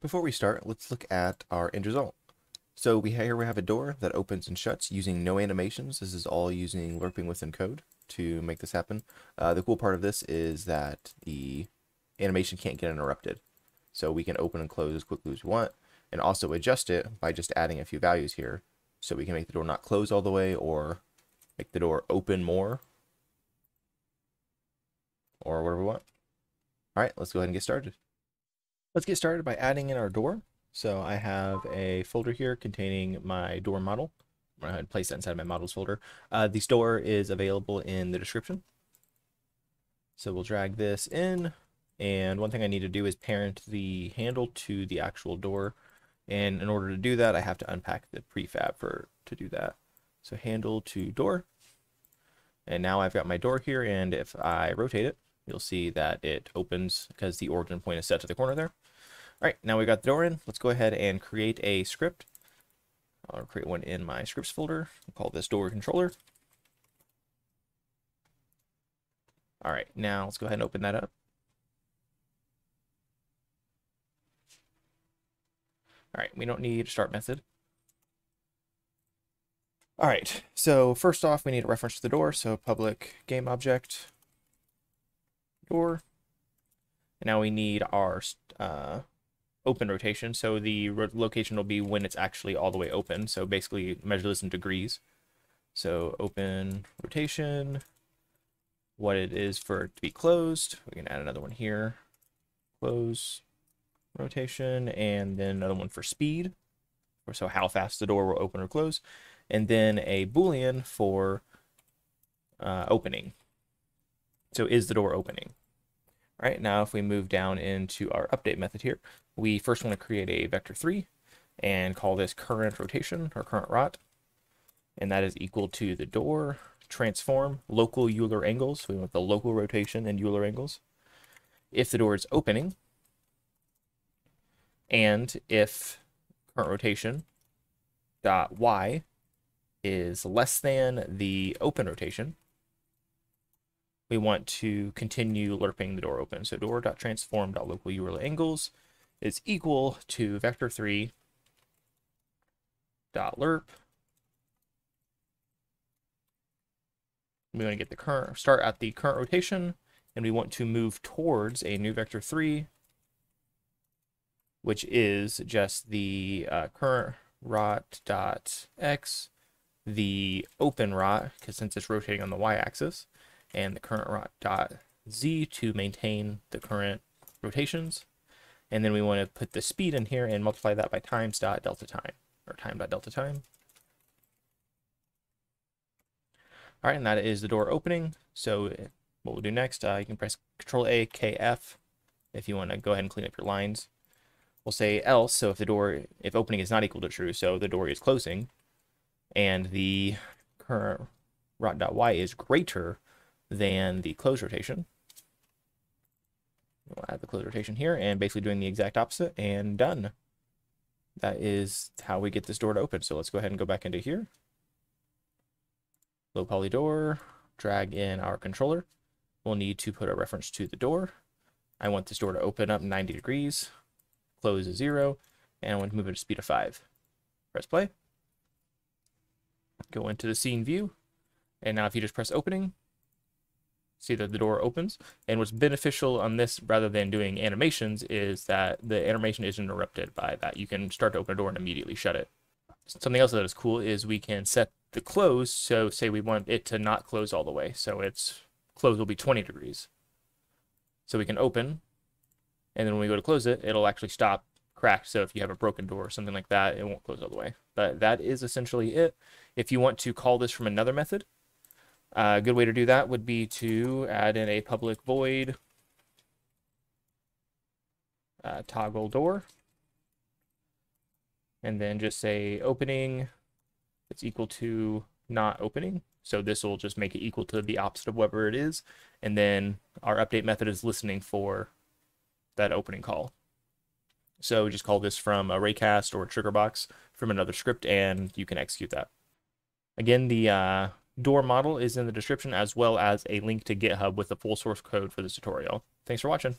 Before we start, let's look at our end result. So we here we have a door that opens and shuts using no animations. This is all using lerping within code to make this happen. Uh, the cool part of this is that the animation can't get interrupted. So we can open and close as quickly as we want and also adjust it by just adding a few values here. So we can make the door not close all the way or make the door open more or whatever we want. All right, let's go ahead and get started. Let's get started by adding in our door. So I have a folder here containing my door model. I'm going to place that inside my models folder. Uh, the store is available in the description. So we'll drag this in. And one thing I need to do is parent the handle to the actual door. And in order to do that, I have to unpack the prefab for to do that. So handle to door. And now I've got my door here. And if I rotate it, you'll see that it opens because the origin point is set to the corner there. All right, now we got the door in. Let's go ahead and create a script. I'll create one in my scripts folder. I'll call this door controller. All right, now let's go ahead and open that up. All right, we don't need a start method. All right, so first off, we need a reference to the door. So public game object door. And now we need our uh, open rotation. So the ro location will be when it's actually all the way open. So basically measure this in degrees. So open rotation, what it is for it to be closed. We can add another one here. Close rotation, and then another one for speed. Or so how fast the door will open or close. And then a boolean for uh, opening. So is the door opening? Right, now if we move down into our update method here, we first want to create a vector 3 and call this current rotation or current rot. And that is equal to the door transform local Euler angles. So we want the local rotation and Euler angles. If the door is opening, and if current rotation dot y is less than the open rotation, we want to continue lerping the door open. So door.transform.local Euler angles is equal to vector 3 dot lerp. We want to get the current start at the current rotation, and we want to move towards a new vector 3, which is just the uh, current rot dot x, the open rot, because since it's rotating on the y-axis, and the current rot dot z to maintain the current rotations. And then we want to put the speed in here and multiply that by times dot delta time, or time dot delta time. All right, and that is the door opening. So what we'll do next, uh, you can press Control A, K, F if you want to go ahead and clean up your lines. We'll say else, so if the door, if opening is not equal to true, so the door is closing, and the current rot.y is greater than the close rotation. We'll add the close rotation here and basically doing the exact opposite and done. That is how we get this door to open. So let's go ahead and go back into here. Low poly door, drag in our controller. We'll need to put a reference to the door. I want this door to open up 90 degrees, close is zero, and I want to move it to speed of five. Press play. Go into the scene view. And now if you just press opening, see that the door opens. And what's beneficial on this rather than doing animations is that the animation is interrupted by that. You can start to open a door and immediately shut it. Something else that is cool is we can set the close. So say we want it to not close all the way. So its close will be 20 degrees. So we can open and then when we go to close it, it'll actually stop cracked. So if you have a broken door or something like that, it won't close all the way. But that is essentially it. If you want to call this from another method, a good way to do that would be to add in a public void uh, toggle door. And then just say opening it's equal to not opening. So this will just make it equal to the opposite of whatever it is. And then our update method is listening for that opening call. So just call this from a raycast or trigger box from another script and you can execute that. Again, the uh, door model is in the description as well as a link to GitHub with the full source code for this tutorial. Thanks for watching.